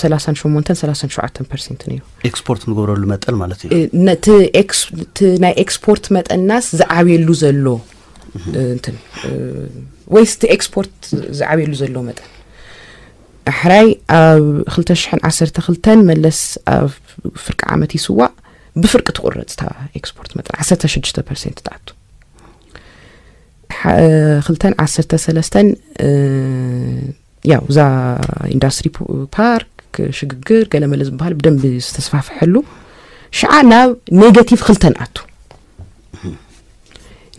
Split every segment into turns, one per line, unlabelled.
ሰላሳን ሸሞንተን ሰላሳን ሸውዓተን ፐርሰንት እዩ
ኤክስፖርት ንገብረሉ መጠን ማለት እዩ
ነቲ ናይ ኤክስፖርት መጠናስ ዝዓብየሉ ዘሎ እንትን ወይስ እቲ ኤክስፖርት ዝዓብየሉ ዘሎ መጠን ኣሕራይ ኣብ 212 መለስ ኣብ ፍርቂ ዓመት ይስዋዕ ብፍርቂ ትቁረፅ እታ ኤክስፖርት መጠን 16 ፐርሰንት ትኣቱ 213 ያው እዛ ኢንዳስትሪ ፓርክ ሽግግር ገለ መለ ዝበሃል ብደንቢ ዝተስፋፍሐሉ ሽዓ ናብ ኔጋቲቭ ክልተ ንኣቱ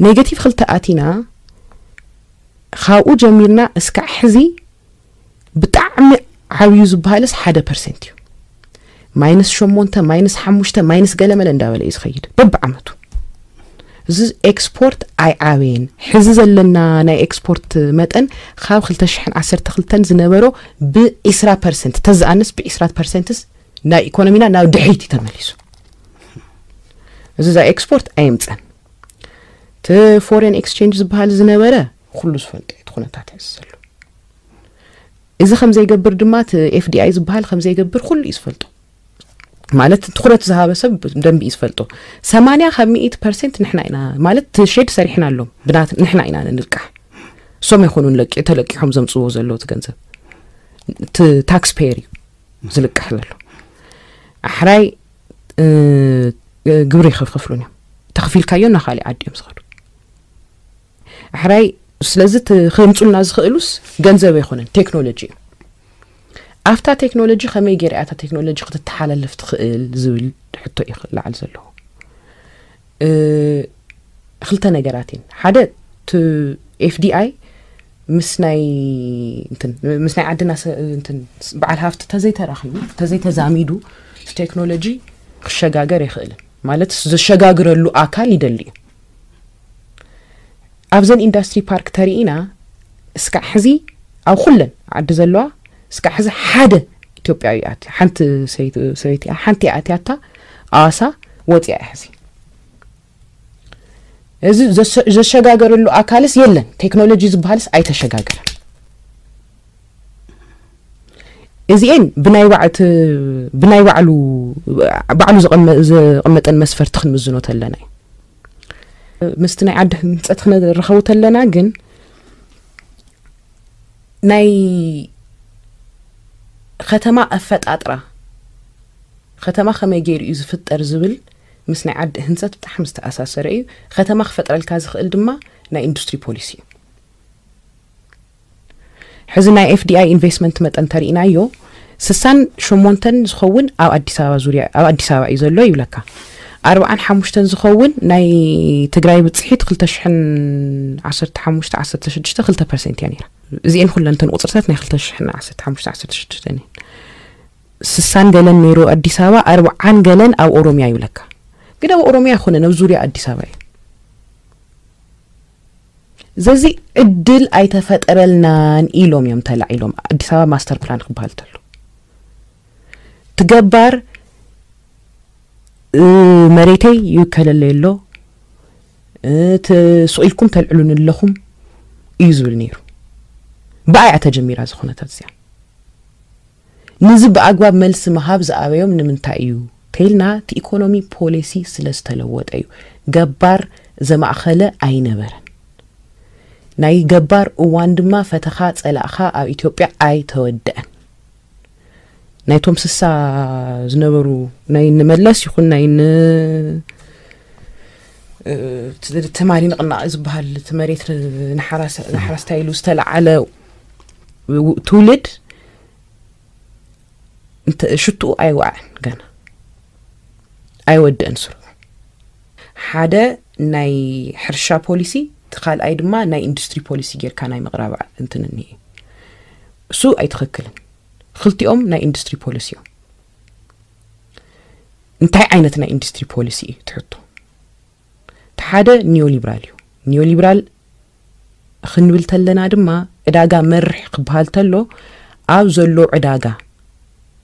ኔጋቲቭ ክልተ ኣቲና ካብኡ ጀሚርና እስካዕ ሕዚ ብጣዕሚ ዓብዩ ዝበሃለስ ሓደ ፐርሰንት እዩ ማይነስ ሸሞንተ ማይነስ ሓሙሽተ ማይነስ ገለ መለ እንዳበለ እዩ ዝኸይድ በብዓመቱ እዚ ኤክስፖርት ኣይዓበየን ሕዚ ዘለና ናይ ኤክስፖርት መጠን ካብ 212 ዝነበሮ ብ20 ፐርሰንት ተዝኣንስ ብ20 ፐርሰንትስ ናይ ኢኮኖሚና ናብ እዩ ተመሊሱ። እዚ ዛ ኤክስፖርት ኣይምፀን። እቲ ፎሬን ኤክስቼንጅ ዝበሃል ዝነበረ ኩሉ ዝፈልጦ እቲ ኩነታት ሕዚ ዘሎ እዚ ከም ድማ እቲ ኤፍዲኣይ ዝበሃል ከም ኩሉ እዩ ዝፈልጦ ማለት ትኩረት ዝሃበ ሰብ ደንቢ እዩ ዝፈልጦ። ሰማንያ ካብ ሚኢት ፐርሰንት ንሕና ኢና ማለት ሼድ ሰሪሕና ኣሎም ንሕና ኢና ንልቃሕ። እሶም ለቂ ተለቂሖም ዘምፅዎ ዘለዎ እቲ ገንዘብ። እቲ ታክስ ፔየር እዩ ዝልቃሕ ዘሎ። ኣሕራይ ግብሪ ይከፍክፍሉን እዮም። ተኸፊልካዮ ናብ ካሊእ ዓዲ እዮም ዝኸዱ። ኣሕራይ ስለዚ ክምፁልና ዝኽእሉስ ገንዘብ ኣይኮነን። ቴክኖሎጂ እዩ ኣብታ ቴክኖሎጂ ከመይ ገይረ እታ ቴክኖሎጂ ክትተሓላለፍ ትኽእል ዝብል ሕቶ ይኽእልዓል ዘለዎ ክልተ ነገራት እየን ሓደ እቲ ኤፍዲኣይ ምስ ናይ ምስ ናይ ዓድና በዓል ሃፍቲ ተዘይተራኺቡ ተዘይተዛሚዱ ቴክኖሎጂ ክሸጋገር ይኽእልን ማለት ዘሸጋግረሉ ኣካል ይደሊ እዩ ኣብዘን ኢንዳስትሪ ፓርክ ተርኢና እስካዕ ሕዚ ኣብ ኩለን ዓዲ ዘለዋ ስካዕ ሕዚ ሓደ ኢትዮጵያዊ ኣትዩ ሓንቲ ሰበይቲ ሓንቲ ኣትያታ ኣዋሳ ወፂያ እያ ሕዚ እዚ ዘሸጋገረሉ ኣካልስ የለን ቴክኖሎጂ ዝበሃልስ ኣይተሸጋገረን እዚአን ብናይ ባዕሉ ባዕሉ ዘቐመጠን መስፈርቲ ክንምዝኖ ተለና እዩ ምስቲ ናይ ዓዲ ህንፀት ክንረኸቡ ተለና ግን ናይ ختما أفت أطرا ختما خما يجير يوسف الترزبل مسنا عد هنسات بتحمس تأساس رأي ختما خفت على الكاز خل دما نا إندستري بوليسي. حزنا إف دي آي إنفستمنت مت أنتاري نايو سسان شومونتن زخون أو أديساوا زوري أو أديساوا إيزولو يبلكا أربع أن حمشتن ناي تجري بتصحي تخل تشحن عشرة حمشت عشرة تشد تبرسنت يعني. زين خلنا تنقطرتات نخل تشحن عشرة حمشت عشرة تشد تاني يعني. ስሳን ገለን ነይሩ ኣዲስ ኣበባ ኣርባዓን ገለን ኣብ ኦሮምያ ይብለካ ግን ኣብ ኦሮምያ ይኮነን ኣብ ዙርያ ኣዲስ ኣበባ እዩ። ዘዚ ዕድል ኣይተፈጠረልናን ኢሎም እዮም ተላዒሎም። ኣዲስ ኣበባ ማስተር ፕላን ክበሃል ተሎ ትገባር መሬተይ ይከለለይ ኣሎ። ስኢልኩም ተልዕሉን ኣለኹም እዩ ዝብል ነይሩ። ብኣይኣ ተጀሚራ ዝኾነታት እዚኣ ነዚ ብኣግባብ መልሲ ምሃብ ዝኣበዮም ንምንታይ እዩ እንተኢልና እቲ ኢኮኖሚ ፖሊሲ ስለ ዝተለወጠ እዩ ገባር ዘማእኸለ ኣይነበረን ናይ ገባር እዋን ድማ ፈተኻ ፀላእኻ ኣብ ኢትዮጵያ ኣይተወድአን ናይቶም ስሳ ዝነበሩ ናይ ንመለስ ይኹን ናይ ን ተማሪ ንቕናቂ ዝበሃል እቲ መሬት ንሓራስታ ኢሉ ዝተለዓለ ትውልድ ሽትኡ ኣይወዓን ገና ኣይወድአን ስርሑ ሓደ ናይ ሕርሻ ፖሊሲ እቲ ካልኣይ ድማ ናይ ኢንዱስትሪ ፖሊሲ ጌርካ ናይ ምቕራብ እንትን እኒሄ እሱ ኣይትኽክልን ክልቲኦም ናይ ኢንዱስትሪ ፖሊሲ እዮም። እንታይ ዓይነት ናይ ኢንዱስትሪ ፖሊሲ እዩ ትሕቶ እቲ ሓደ ኒዮሊብራል እዩ። ኒዮሊብራል ክንብል ተለና ድማ ዕዳጋ መርሕ ክበሃል ተሎ ኣብ ዘሎ ዕዳጋ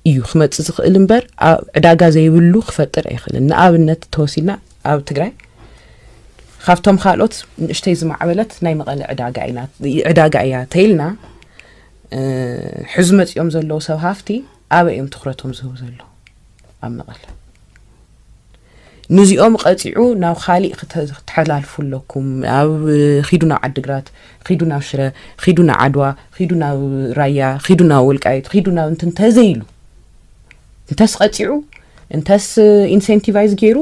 እዩ ክመፅእ ዝኽእል እምበር ኣብ ዕዳጋ ዘይብሉ ክፈጥር ኣይኽእልን ንኣብነት ተወሲልና ኣብ ትግራይ ካብቶም ካልኦት ንእሽተይ ዝማዕበለት ናይ መቐለ ዕዳጋ እያ ተይልና ሕዚ መፂኦም ዘለዉ ሰብ ሃፍቲ ኣበዮም ትኩረቶም ዝህቡ ዘሎ ኣብ መቐለ ንዚኦም ቀፂዑ ናብ ካሊእ ክትሓላልፉ ኣለኩም ኣብ ኺዱ ናብ ዓዲግራት ኺዱ ናብ ሽረ ኺዱ ናብ ዓድዋ ኺዱ ናብ ራያ ኺዱ ናብ ወልቃይት ኺዱ ናብ እንትን ተዘይሉ እንተስ ቀፂዑ እንተስ ኢንሴንቲቫይዝ ገይሩ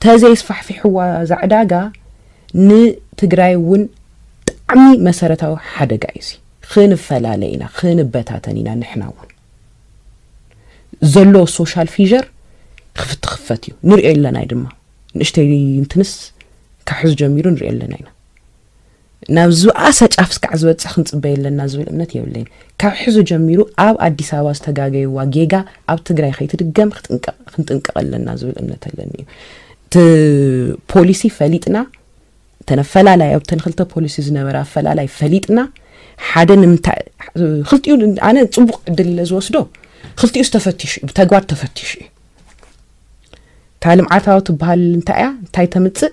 ተዘይስፋሕፊሕዋ እዛ ዕዳጋ ንትግራይ እውን ብጣዕሚ መሰረታዊ ሓደጋ እዩ ክንፈላለ ኢና ክንበታተን ኢና ንሕና እውን። ዘሎ ሶሻል ፊዠር ክፍት ክፈት እዩ። ንሪኦ ኣለናይ ድማ ንእሽተይ እንትንስ ካብ ጀሚሩ ንሪኦ ኣለና ኢና ናብ ዝባኣሰ ጫፍ ስካዕ ዝበፅሕ ክንፅበይ ኣለና ዝብል እምነት የብለይን ካብ ሕዚ ጀሚሩ ኣብ ኣዲስ ኣበባ ዝተጋገይዋ ጌጋ ኣብ ትግራይ ከይትድገም ክንጥንቀቕ ኣለና ዝብል እምነት ኣለኒ እዩ። እቲ ፖሊሲ ፈሊጥና እተን ኣፈላላይ ኣብተን ክልተ ፖሊሲ ዝነበረ ኣፈላላይ ፈሊጥና ሓደ ንምንታይ ክልቲኡ ኣነ ፅቡቅ ዕድል ኢለ ዝወስዶ ክልቲኡ ዝተፈቲሹ እዩ ብተግባር ተፈቲሹ እዩ። እታ ልምዓታዊ ትበሃል እንታይ እያ? እንታይ ተምፅእ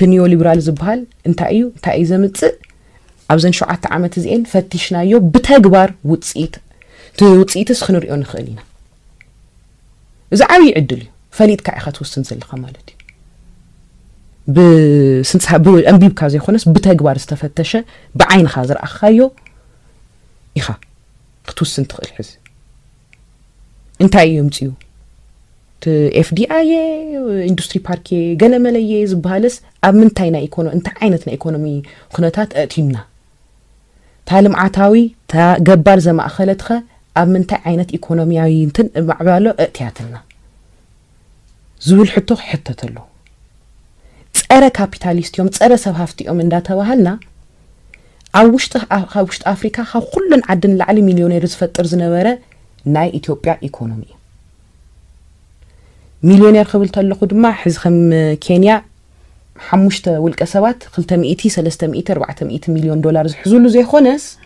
تنيو ليبرال زبال انت ايو انت اي زمت ابزن شو عطا عمت زين فتشنا يو بتاقبار وتسئيت تو وتسئيت سخنور يو نخلينا اذا عوي عدل فليت كاي خطو سنزل خمالتي بسنس هابو الانبيب كازي خونس بتاقبار استفتشا بعين خازر اخايو اخا خطو سنتخل حز انت ايو متيو ኤፍዲኣየ ኢንዱስትሪ ፓርክ ገለመለየ ዝበሃለስ ኣብ ምንታይ ናይ ኢኮኖ እንታይ ዓይነት ናይ ኢኮኖሚ ኩነታት ኣእትዩና? እታ ልምዓታዊ እታ ገባር ዘማእኸለትኸ ኣብ ምንታይ ዓይነት ኢኮኖሚያዊ እንትን ማዕባሎ ኣእትያትና? ዝብል ሕቶ ክሕተት ኣለዎ ፀረ ካፒታሊስት እዮም ፀረ ሰብ ሃፍቲ እዮም እንዳተባሃልና ኣብ ውሽጢ ኣፍሪካ ካብ ኩሉን ዓድን ላዕሊ ሚልዮኔር ዝፈጥር ዝነበረ ናይ ኢትዮጵያ ኢኮኖሚ እዩ مليونير خبلت الله خدمة حزخم كينيا حمشت والكسوات خلت مئتي سلست مئتي أربعة مئتي مليون دولار حزولو زي خونس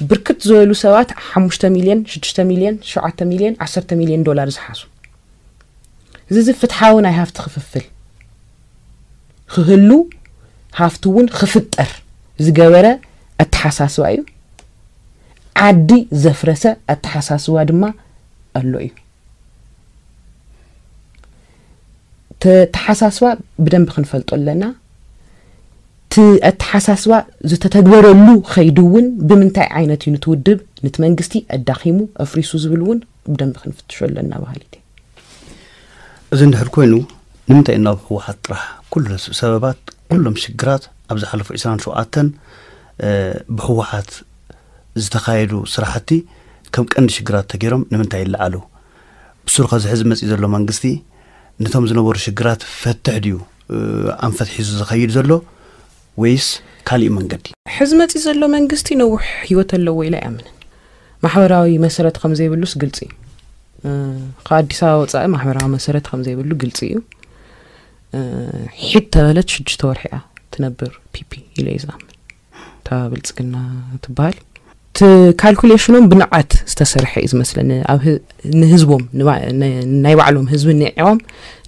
بركت زولو سوات حمشت مليون شتشت مليون شعت مليون عشرت مليون دولار حاسو زي زي فتحاون اي هاف تخففل خهلو هافتون خفتر زي قابرة اتحساسو ايو عدي زفرسة اتحساسو ادما اللو ايو تحساسوا بدن بخن فلت قلنا تحساسوا زت تدور اللو خيدون بمن تاعي عينة نتودب نتمنجستي الدخيمو أفريسو زبلون بدن بخن فتشو
لنا وهاليتي زين هركوينو نمتا إنه هو حطرح كل السببات كلهم شجرات أبز حلف إسلام شو أتن بحوحات زتخايلو صراحتي كم كأن شجرات تجرم نمتا إلا علو بسرقة زحزمس إذا لو منجستي نتم زنبور شجرات فتح ديو أم فتح زخيل زلو
ويس كالي من قدي حزمة زلو من قستي نوح حيوت اللو إلى أمن محوراوي مسرة خمزي بلوس قلتي قادي ساو تسعي محوراوي مسرة خمزي بلو قلتي حتى بلت شجتور حيا تنبر بيبي إلى إزام تابلتك إنها تبالي تكالكوليشنهم بنعت استسرح إذا مثلا أو نهزبهم نوع نيوعلهم هزب نعوم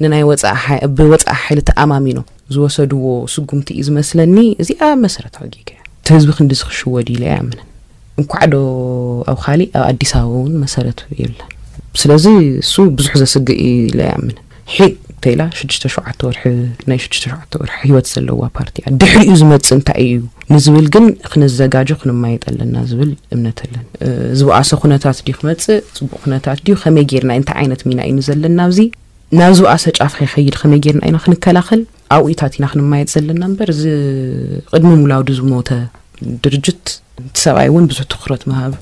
نناي وضع حي بوضع حي لتأمامينه زو سدو سقوم تيز مثلا ني زي آه مسرة تعجيك تهزب خندس خشوة دي لا يعمل مقعدو أو خالي أو أديساون مسرة يلا بس لازم سو بزح زا سقي لا يعمل حي تيلا شجت شو عطور حي نيشجت شو عطور حي وتسلوا بارتي دحي إذا ما تنتعيو ንዝብል ግን ክንዘጋጆ ክንማየጥ ዝብል እምነት ኣለን ዝበኣሰ ኩነታት ድዩ ክመፅእ ፅቡቅ ኩነታት ድዩ። ከመይ ጌርና እንታይ ዓይነት ሚና እዩ ዘለና ኣብዚ? ናብ ዝበኣሰ ጫፍ ከይኸይድ ከመይ ጌርና ኢና ክንከላኸል? ኣብኡታት ኢና ክንማየጥ ዘለና እምበር እዚ ቅድሚ ሙላውዲ ዝሞተ ድርጅት እቲ ሰብኣይ እውን ብዙሕ ትኩረት ምሃብ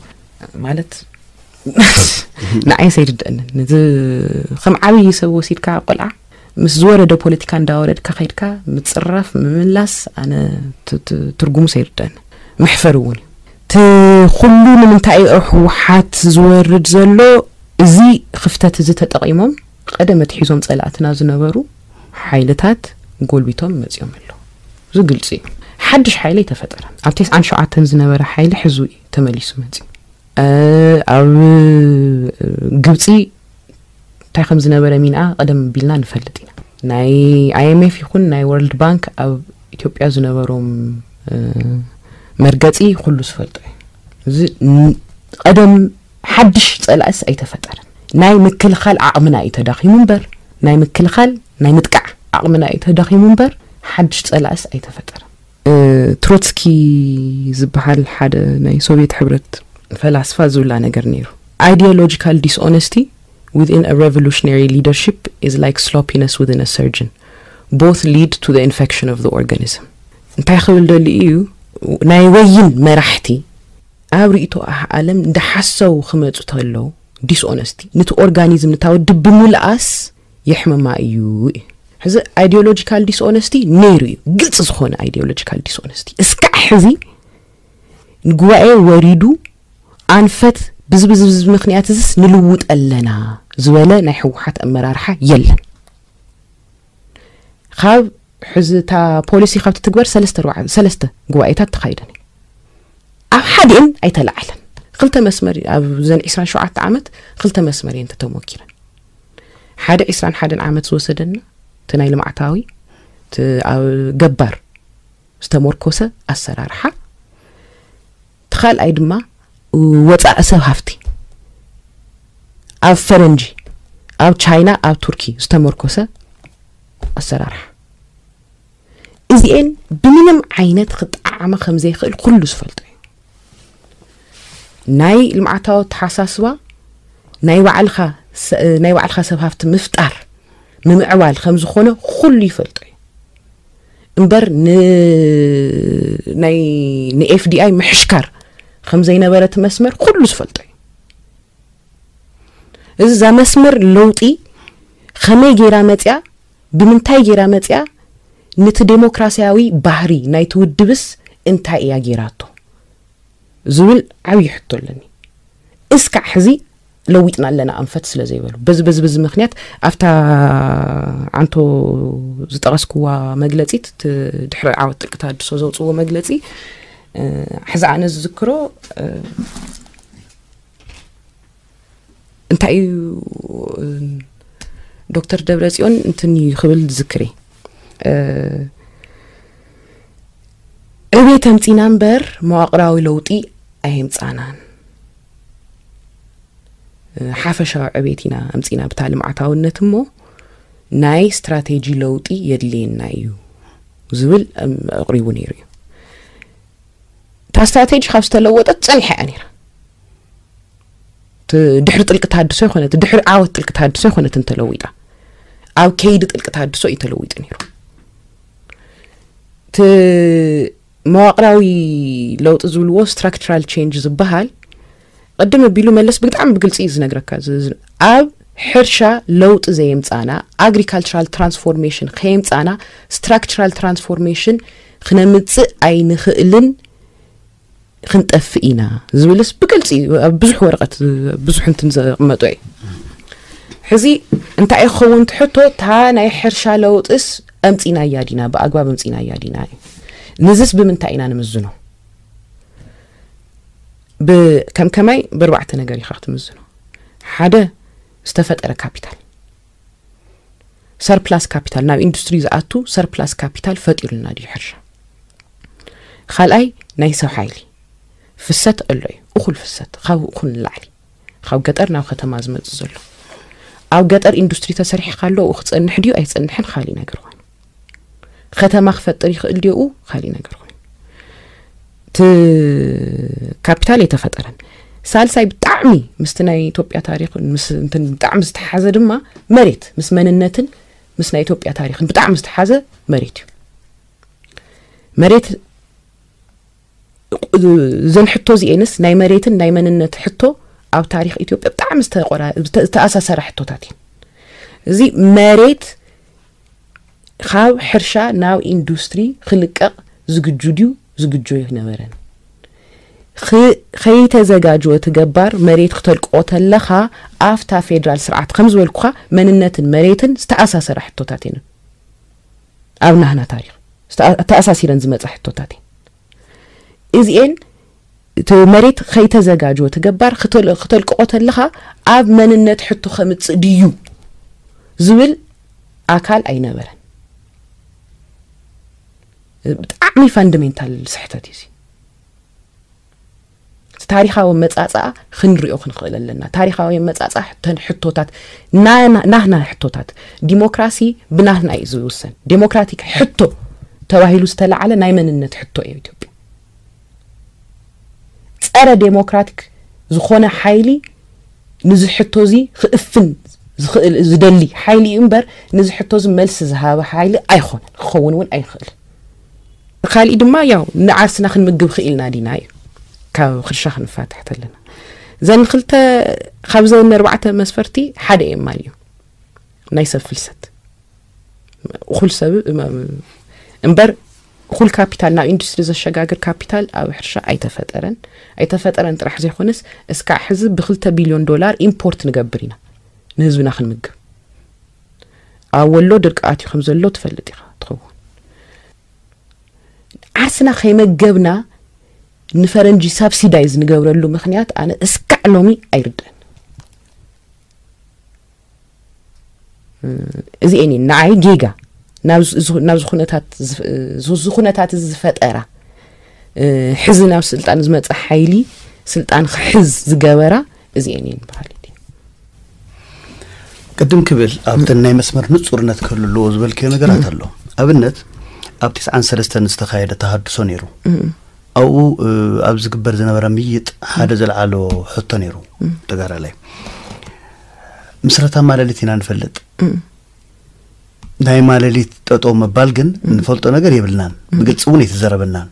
ማለት ንዓይ ሰይድድአንን እዚ ከም ዓብዪ ሰብ ወሲድካ ቆልዓ مس زورد پلیتیکا داورد که خیر که متصرف مملاس آن ترجمه سیردن محفرونی ت خلونا من تای احو حات زورد زلو زی خفته زت تقیمم قدم تحیزم صلعت نازن ورو حیلتات گل بیتم مزیمالو زغل زی حدش حیلی تفتره عبتیس آن شعات نازن ورو حیل حزوی تملیس مزی ااا عب قبضی እንታይ ከም ዝነበረ ሚንኣ ቀደም ኣቢልና ንፈልጥ ኢና ናይ ኣይኤምኤፍ ይኹን ናይ ወርልድ ባንክ ኣብ ኢትዮጵያ ዝነበሮም መርገፂ ኩሉ ዝፈልጦ እዩ እዚ ቀደም ሓድሽ ፀላእስ ኣይተፈጠረን ናይ ምክልኻል ዓቕምና እዩ ተዳኺሙ እምበር ናይ ምክልኻል ናይ ምጥቃዕ ዓቕምና እዩ ተዳኺሙ እምበር ሓድሽ ፀላእስ ኣይተፈጠረን ትሮትስኪ ዝበሃል ሓደ ናይ ሶቪየት ሕብረት ፈላስፋ ዝብላ ነገር ነይሩ ኣይዲዮሎጂካል ዲስኦነስቲ within a revolutionary leadership is like sloppiness within a surgeon. Both lead to the infection of the organism. ናይ ወይን መራሕቲ ኣብ ርእቶ ዓለም እንዳሓሰቡ ክመፁ ተለው ዲስኦነስቲ ነቲ ኦርጋኒዝም ንታወዲ ብምልኣስ የሕመማ እዩ እዩ ሕዚ ኣይዲዮሎጂካል ዲስኦነስቲ ነይሩ እዩ ግልፂ ዝኾነ ኣይዲዮሎጂካል ዲስኦነስቲ እስካዕ ሕዚ ንጉባኤ ወሪዱ ኣንፈት بزبز بزبز مخنيات زس نلوت ألنا زولا نحوحات أمرارحة يلا خاب حز تا بوليسي خاب تتقبر سلستة روعة سلستة قوائتات تخيرني أو حدين أي تلعلا قلت مسمري أو زين إسران شو عمت قلت مسمري أنت تو موكرا حدا إسران حدا عامت سوسدن تنايل معتاوي ت أو جبر استمر كوسة أسرارحة تخال أيدما وطأ سب هفتي. أو فرنجي. أو تشاينا أو تركي. استمركوسة السرارة إذن بمينم عينات قطع عما خمزي خيل كل سفلتي ناي المعتاو تحساسوا. ناي وعلخا س... ناي وعلخا سب هفت مفتار من عوال خمز خونا خلي فلتي مبر ن ناي ن اف دي اي محشكر. ከም ዘይነበረት መስመር ኩሉ ዝፈልጦ እዩ። እዛ መስመር ለውጢ ከመይ ጌራ መፅያ ብምንታይ ጌራ መፅያ ነቲ ዴሞክራስያዊ ባህሪ ናይቲ ውድብስ እንታይ እያ ጌራቶ ዝብል ዓብዪ ሕቶ ኣለኒ። እስካዕ ሕዚ ለዊጥና ኣለና ኣንፈት ስለ ዘይበሉ። በዚ በዚ በዚ ምክንያት ኣብታ ዓንቶ ዝጠቐስክዋ መግለፂት ድሕሪ ዓወት ጥልቂ ተሃድሶ ዘውፅዎ መግለፂ حزق عن الذكره انت اي دكتور دبرزيون انت خبل ذكري ابي تمتي نمبر مواقرا ولوطي ايم صانان حافشا ابيتينا امتينا بتعلم عتاونت مو ناي استراتيجي لوطي يدلي نايو زول اقريبو نيريو ታስተያተጅ ካብ ዝተለወጠት ፀኒሐ እያ ነይራ ድሕሪ ጥልቂ ተሃድሶ ይኮነት ድሕሪ ዓወት ጥልቂ ተሃድሶ ይኮነትን ተለዊጣ ኣብ ከይዲ ጥልቂ ተሃድሶ እዩ ተለዊጡ ነይሩ እቲ መዋቕራዊ ለውጢ ዝብልዎ ስትራክቸራል ቼንጅ ዝበሃል ቅድም ኣቢሉ መለስ ብጣዕሚ ብግልፂ እዩ ዝነግረካ ኣብ ሕርሻ ለውጢ ዘየምፃና ኣግሪካልቸራል ትራንስፎርሜሽን ከየምፃና ስትራክቸራል ትራንስፎርሜሽን ክነምፅእ ኣይንኽእልን ክንጠፍእ ኢና ዝብልስ ብግልፂ ኣብ ብዙሕ ወረቐት ብዙሕ እንትን ዘቕመጡ እዩ ሕዚ እንታይ ይክኸውን ትሕቶ እታ ናይ ሕርሻ ለውጥስ ኣምፂና እያ ዲና ብኣግባብ ኣምፂና እያ ዲና እዩ ንዝስ ብምንታይ ኢና ንምዝኖ ከም ከማይ ብኣርባዕተ ነገር ኢኻ ክትምዝኖ ሓደ ዝተፈጠረ ካፒታል ሰርፕላስ ካፒታል ናብ ኢንዱስትሪ ዝኣቱ ሰርፕላስ ካፒታል ፈጢሩልና ድዩ ሕርሻ ካልኣይ ናይ ሰብ ሓይሊ ፍሰት ኣሎ እዩ እኹል ፍሰት ካብ እኹል ንላዕሊ። ካብ ገጠር ናብ ከተማ ዝመፅእ ዘሎ። ኣብ ገጠር ኢንዱስትሪ ተሰሪሕካ ኡ ክፀንሕ ድዩ? ኣይፀንሕን ካሊእ ነገር ኮይኑ ከተማ ክፈጥር ይኽእል ድኡ ካሊእ ነገር ኮይኑ እቲ ካፒታል የተፈጠረን። ሳልሳይ ብጣዕሚ ምስቲ ናይ ኢትዮጵያ ታሪክ ምስ እንትን ብጣዕሚ ዝተሓዘ ድማ መሬት ምስ መንነትን ምስ ናይ ኢትዮጵያ ታሪክን ብጣዕሚ ዝተሓዘ መሬት እዩ። መሬት ዘን ሕቶ እዚአንስ ናይ መሬትን ናይ መንነት ሕቶ ኣብ ታሪክ ኢትዮጵያ ብጣዕሚ ዝተኣሳሰረ ሕቶታት እየን። እዚ መሬት ካብ ሕርሻ ናብ ኢንዱስትሪ ክልቀቕ ዝግጁ ድዩ ዝግጆ ይነበረን። ከይተዘጋጅወ ትገባር መሬት ክተልቅቆ ተለኻ ኣፍታ ፌደራል ስርዓት ከም ዝበልኩኻ መንነትን መሬትን ዝተኣሳሰረ ሕቶታት እየን። ኣብ ናህና ታሪክ ተኣሳሲረን ዝመፀ ሕቶታት እየን እዚአን እቲ መሬት ከይተዘጋጅወ ትገባር? ክተልቅቆ ተለኻ ኣብ መንነት ሕቶ ከምፅእ ድዩ ዝብል ኣካል ኣይነበረን። ብጣዕሚ ፋንደሜንታል ስሕተት እዩ ታሪካዊ መጻጻእ ክንሪኦ ክንኽእል ኣለና። ታሪካዊ ተን ሕቶታት ናህና ሕቶታት ዲሞክራሲ ብናህና እዩ ዝውሰን። ዴሞክራቲክ ሕቶ ተባሂሉ ዝተለዓለ ናይ መንነት ሕቶ እዩ صرى ديموكراتيك زخونه حيلي نزحتوزي خفن زدلي حيلي امبر نزحتوز ملس زهاب حيلي ايخون خون ون ايخل خالي دما يا نعسنا خن مقب خيلنا ديناي كا خرشاخ نفاتحت لنا زين خلت خبزة من مسفرتي حد إيه ماليو نايسة فلست وخل سبب امبر ኩል ካፒታል ናብ ኢንዱስትሪ ዘሸጋግር ካፒታል ኣብ ሕርሻ ኣይተፈጠረን ኣይተፈጠረን ጥራሕ ዘይኮነስ እስካብ ሕዚ ብክልተ ቢልዮን ዶላር ኢምፖርት ንገብር ኢና ንህዝብና ክንምግብ ኣብ ወሎ ድርቂ ኣትዩ ከም ዘሎ ትፈልጥ ኢኻ ትኸውን ዓርስና ከይመገብና ንፈረንጂ ሳብሲዳይዝ ንገብረሉ ምክንያት ኣነ እስካዕ ሎሚ ኣይርድአን እዚአኒ ንዓይ ጌጋ ናብዚ ኩነታት እዚ ዝፈጠራ ሕዚ ናብ ስልጣን ዝመፀ ሓይሊ ስልጣን ክሕዝ ዝገበራ እዚአን እየን በሃል
ቅድም ክብል ኣብተን ናይ መስመር ንፁርነት ክህልዎ ዝበልክዮ ነገራት ኣሎ። ኣብነት ኣብ ትስዓን ሰለስተን ዝተካየደ ተሃድሶ ነይሩ። ኣብኡ ኣብ ዝግበር ዝነበረ ምይጥ ሓደ ዘለዓሎ ሕቶ ነይሩ። ተጋራላይ ምስረታ ማለሊት ኢና ንፈልጥ ናይ ማለሊት ጠጦ ምባል ግን ንፈልጦ ነገር የብልናን ብግልፂ እውን የተዘረበናን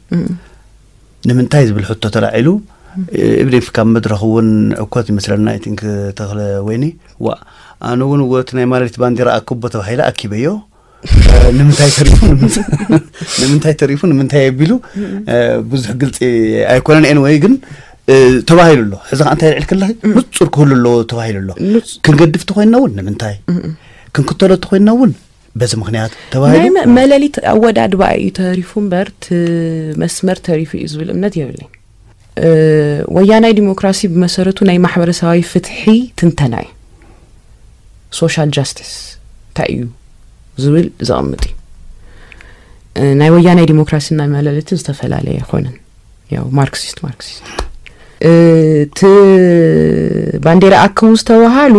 ንምንታይ ዝብል ሕቶ ተላዒሉ? እብደፍ ካብ መድረክ እውን እኮት ይመስለና። ኣይ ቲንክ ተክለ ወይኒ ዋ ኣነ እውን ወቲ ናይ ማለሊት ባንዴራ ኣክቦ ተባሂለ ኣኪበዮ። ንምንታይ ተሪፉ? ንምንታይ ተሪፉ? ንምንታይ ኣቢሉ ብዙሕ ግልፂ ኣይኮነን። ኤን ወይ ግን ተባሂሉ ኣሎ ሕዚ ከዓ እንታይ ልዕል ከላ ንፁር ክህሉ ኣለዎ ተባሂሉ ኣሎ ክንገድፍ ተኮይንና እውን? ንምንታይ? ክንክተሎ ተኮይንና እውን በዚ ምክንያት ተባሂሉ
መለሊት ኣወዳድባ እዩ ተሪፉ እምበር ቲ መስመር ተሪፉ እዩ ዝብል እምነት የብለኝ። ወያናይ ዲሞክራሲ ብመሰረቱ ናይ ማሕበረሰባዊ ፍትሒ ትንተና እዩ ሶሻል ጃስቲስ እንታይ እዩ ዝብል ዘቕምጥ እዩ። ናይ ወያናይ ዲሞክራሲ ናይ ዝተፈላለየ ኣይኮነን ያው ማርክሲስት ማርክሲስት። እቲ ባንዴራ ኣክቡ ዝተባሃሉ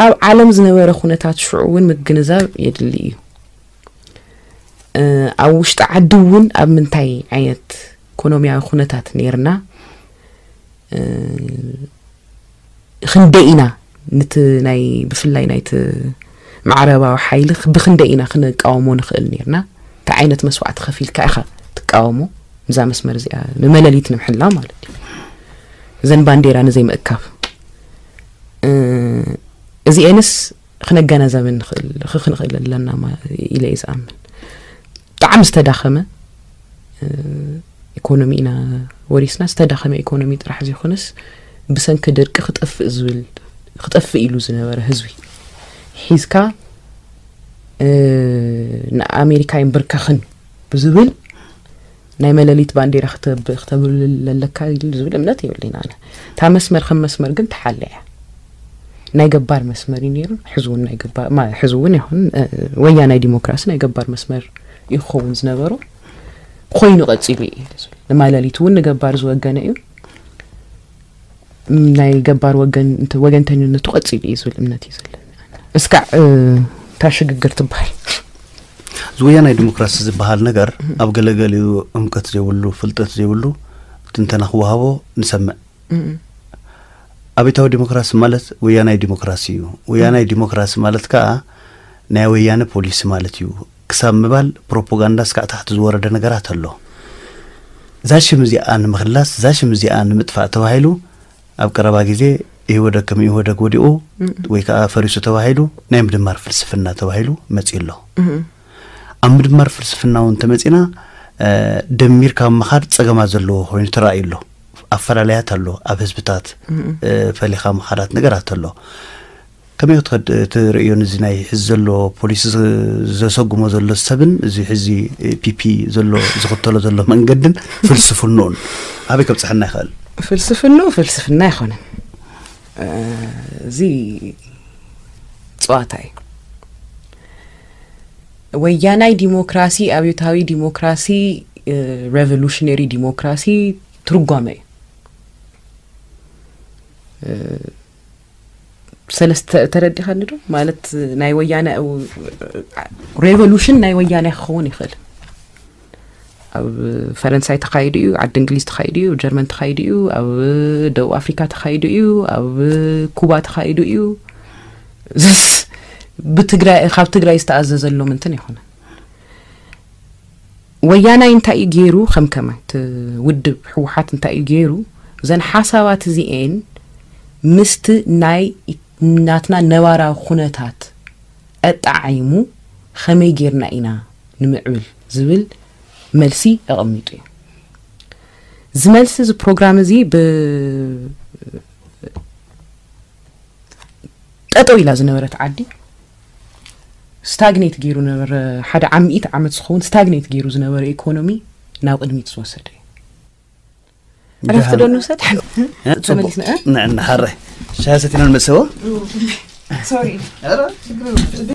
ኣብ ዓለም ዝነበረ ኩነታት ሽዑ እውን ምግንዛብ የድሊ እዩ ኣብ ውሽጢ ዓዲ እውን ኣብ ምንታይ ዓይነት ኢኮኖምያዊ ኩነታት ነርና ክንደይ ኢና ነቲ ናይ ብፍላይ ናይቲ ማዕረባዊ ሓይሊ ብክንደይ ኢና ክንቃወሞ ንኽእል ነርና እንታይ ዓይነት መስዋዕቲ ከፊልካ ኢኻ ትቃወሞ እዛ መስመር እዚኣ ንመለሊት ንምሕላው ማለት እዩ እዘን ባንዴራ ንዘይምእካብ እዚአንስ ክነገናዘብ ንኽእል ክንኽእል ኣለና ኢለ እዩ ዝኣምን ብጣዕሚ ዝተዳኸመ ኢኮኖሚ ኢና ወሪስና ዝተዳኸመ ኢኮኖሚ ጥራሕ ዘይኮነስ ብሰንኪ ድርቂ ክጠፍእ ዝብል ክጠፍእ ኢሉ ዝነበረ ህዝቢ ሒዝካ ንኣሜሪካ ይንብርካኽን ብዝብል ናይ መለሊት ባንዴራ ክተብልል ኣለካ ዝብል እምነት የብለና ኣነ እታ መስመር ከም መስመር ግን ተሓለያ ናይ ገባር መስመር እዩ ነይሩ ሕዚ እውን ናይ ገባር ሕዚ እውን ይኹን ወያናይ ዲሞክራሲ ናይ ገባር መስመር እዩ ክኸውን ዝነበሩ ኮይኑ ቀፂሉ እዩ። ንማለሊት እውን ንገባር ዝወገነ እዩ። ናይ ገባር ወገን ወገንተኝነቱ ቀፂሉ እዩ ዝብል እምነት እዩ ዘለና እስካዕ እታ ሽግግር ትበሃል።
እዚ ወያናይ ዲሞክራሲ ዝበሃል ነገር ኣብ ገለገሊኡ እምቀት ዘይብሉ ፍልጠት ዘይብሉ ትንተና ክወሃቦ ንሰምዕ ኣብታዊ ዲሞክራሲ ማለት ወያናይ ዲሞክራሲ እዩ። ወያናይ ዲሞክራሲ ማለት ከዓ ናይ ወያነ ፖሊሲ ማለት እዩ። ክሳብ ምባል ፕሮፓጋንዳ ስካዕ ታሕቲ ዝወረደ ነገራት ኣሎ። እዛ ሽም እዚኣ ንምክላስ እዛ ሽም እዚኣ ንምጥፋእ ተባሂሉ ኣብ ቀረባ ግዜ ይህወደግ ከም ይህወደግ ወዲኡ ወይ ከዓ ፈሪሱ ተባሂሉ ናይ ምድማር ፍልስፍና ተባሂሉ መፂ ኣሎ። ኣብ ምድማር ፍልስፍና እውን ተመፂና ደሚርካ ምኻድ ፀገማት ዘለዎ ኮይኑ ተረእዩ ኣሎ ኣፈላለያት ኣሎ ኣብ ህዝብታት ፈሊኻ ምኻዳት ነገራት ኣሎ ከመይ ክትኸድ ትርእዮን እዚ ናይ ሕዚ ዘሎ ፖሊሲ ዘሰጉሞ ዘሎ ሰብን እዚ ሕዚ ፒፒ ዘሎ ዝኽተሎ ዘሎ መንገድን ፍልስፍንኡን ኣበይ ከብፅሐና ይኽእል?
ፍልስፍንኡ ፍልስፍና ኣይኮነን። እዚ ፀዋታ እዩ። ወያናይ ዲሞክራሲ ኣብዮታዊ ዲሞክራሲ ሬቮሉሽነሪ ዲሞክራሲ ትርጓመ እዩ ሰለስተ ተረዲኻ ኒ ዶ ማለት ናይ ወያነ ሬቨሉሽን ናይ ወያነ ክኸውን ይኽእል ኣብ ፈረንሳይ ተኻይዱ እዩ ዓዲ እንግሊዝ ተኻይዱ እዩ ጀርመን ተኻይዱ እዩ ኣብ ደቡብ ኣፍሪካ ተኻይዱ እዩ ኣብ ኩባ ተኻይዱ እዩ ብትግራይ ካብ ትግራይ ዝተኣዘዘሎም እንትን ይኮነ ወያናይ እንታይ እዩ ገይሩ ከምከመ እቲ ውድብ ሕወሓት እንታይ እዩ ገይሩ እዘን ሓሳባት እዚአን ምስቲ ናይ ናትና ነባራዊ ኩነታት ኣጣዓይሙ ከመይ ጌርና ኢና ንምዕብል ዝብል መልሲ ኣቐሚጡ እዩ። እዚ መልሲ እዚ ፕሮግራም እዚ ብ ጠጠው ኢላ ዝነበረት ዓዲ ስታግኔት ገይሩ ነበረ ሓደ ዓሚኢት ዓመት ዝኸውን ስታግኔት ገይሩ ዝነበረ ኢኮኖሚ ናብ ቅድሚት ዝወሰደ እዩ عرفت دون نوسد
نعم حره شاستنا المسوى؟
سوري